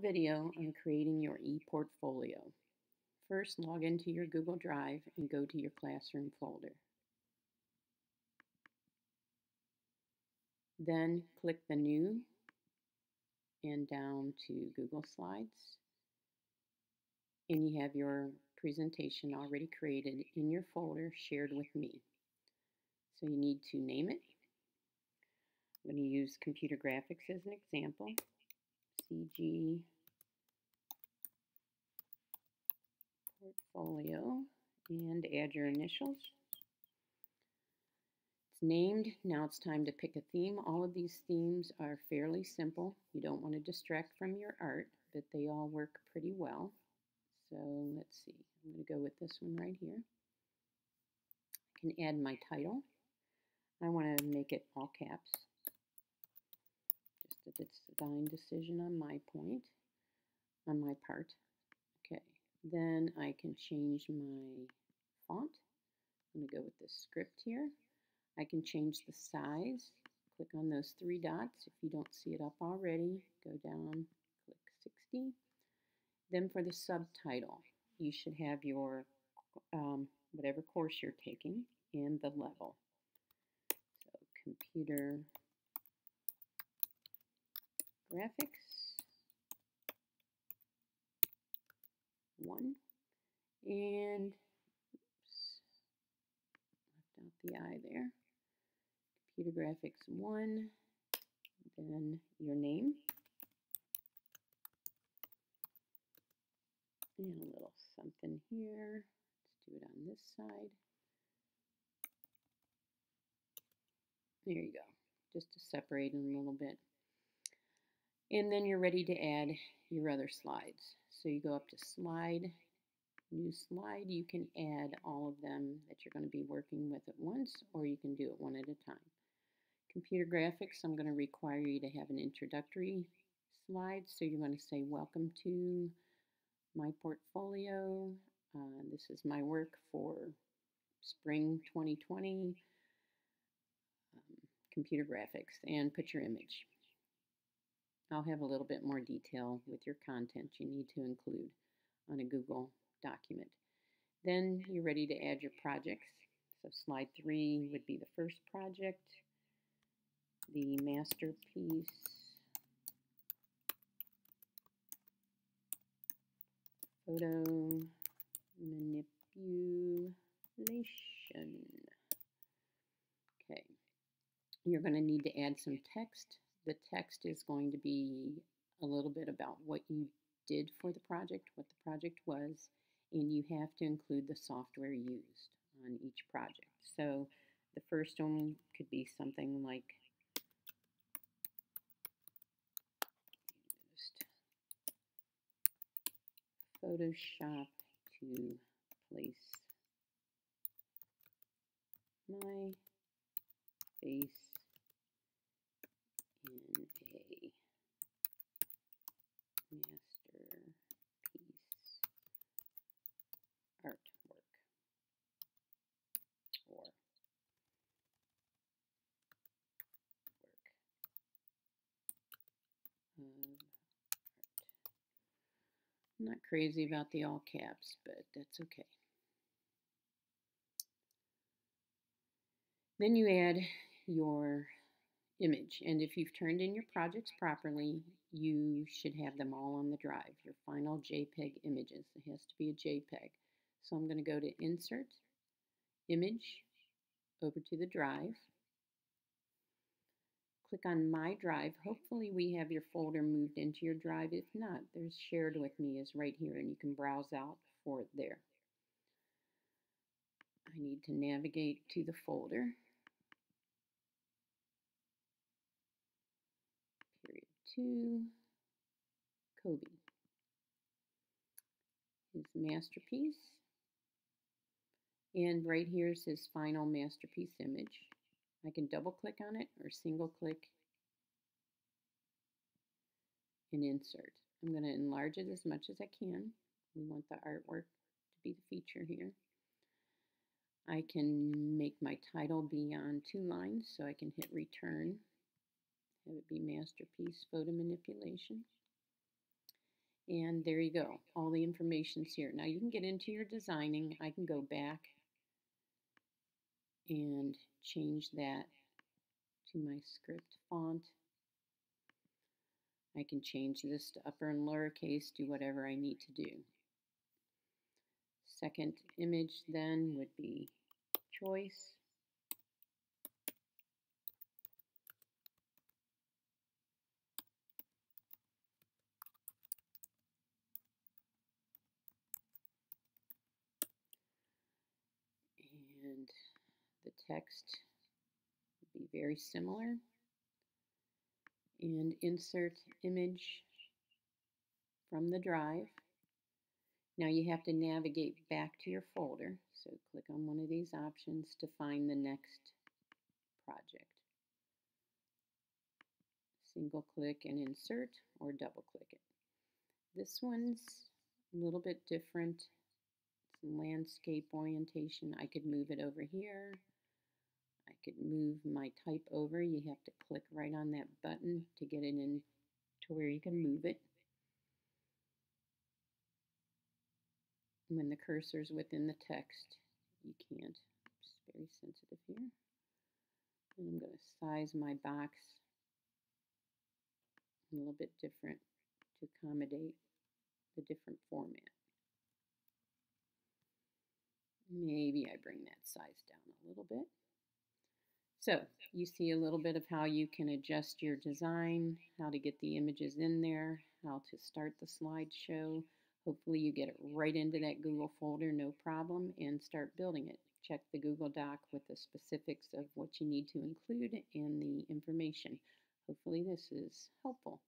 video on creating your e-portfolio. First, log into your Google Drive and go to your classroom folder. Then click the New and down to Google Slides. And you have your presentation already created in your folder shared with me. So you need to name it. I'm going to use computer graphics as an example. CG portfolio and add your initials. It's named. Now it's time to pick a theme. All of these themes are fairly simple. You don't want to distract from your art, but they all work pretty well. So let's see. I'm going to go with this one right here. I can add my title. I want to make it all caps it's dying decision on my point, on my part. Okay, then I can change my font. I'm going to go with this script here. I can change the size. Click on those three dots. If you don't see it up already, go down, click 60. Then for the subtitle, you should have your um, whatever course you're taking and the level. So computer graphics. One. And oops, left out the I there. Computer graphics one. Then your name. And a little something here. Let's do it on this side. There you go. Just to separate them a little bit. And then you're ready to add your other slides. So you go up to slide, new slide. You can add all of them that you're going to be working with at once, or you can do it one at a time. Computer graphics, I'm going to require you to have an introductory slide. So you're going to say, welcome to my portfolio. Uh, this is my work for spring 2020 um, computer graphics and put your image. I'll have a little bit more detail with your content you need to include on a Google document. Then you're ready to add your projects. So slide three would be the first project, the masterpiece, photo manipulation. Okay, you're going to need to add some text the text is going to be a little bit about what you did for the project, what the project was, and you have to include the software used on each project. So the first one could be something like Photoshop to place my face I'm not crazy about the all caps, but that's okay. Then you add your image. And if you've turned in your projects properly, you should have them all on the drive, your final JPEG images. It has to be a JPEG. So I'm going to go to Insert, Image, over to the drive click on My Drive. Hopefully we have your folder moved into your drive. If not, there's Shared With Me is right here, and you can browse out for it there. I need to navigate to the folder. Period 2, Kobe. His masterpiece. And right here is his final masterpiece image. I can double click on it or single click and insert. I'm going to enlarge it as much as I can. We want the artwork to be the feature here. I can make my title be on two lines so I can hit return, have it be masterpiece photo manipulation. And there you go. All the information's here. Now you can get into your designing. I can go back and change that to my script font. I can change this to upper and lowercase, do whatever I need to do. Second image then would be choice. And the text would be very similar. And insert image from the drive. Now you have to navigate back to your folder. So click on one of these options to find the next project. Single click and insert or double click it. This one's a little bit different. It's landscape orientation. I could move it over here. Could move my type over. You have to click right on that button to get it in to where you can move it. when the cursor is within the text, you can't. It's very sensitive here. And I'm going to size my box a little bit different to accommodate the different format. Maybe I bring that size down a little bit. So you see a little bit of how you can adjust your design, how to get the images in there, how to start the slideshow, Hopefully you get it right into that Google folder, no problem, and start building it. Check the Google Doc with the specifics of what you need to include and the information. Hopefully this is helpful.